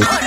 Bye.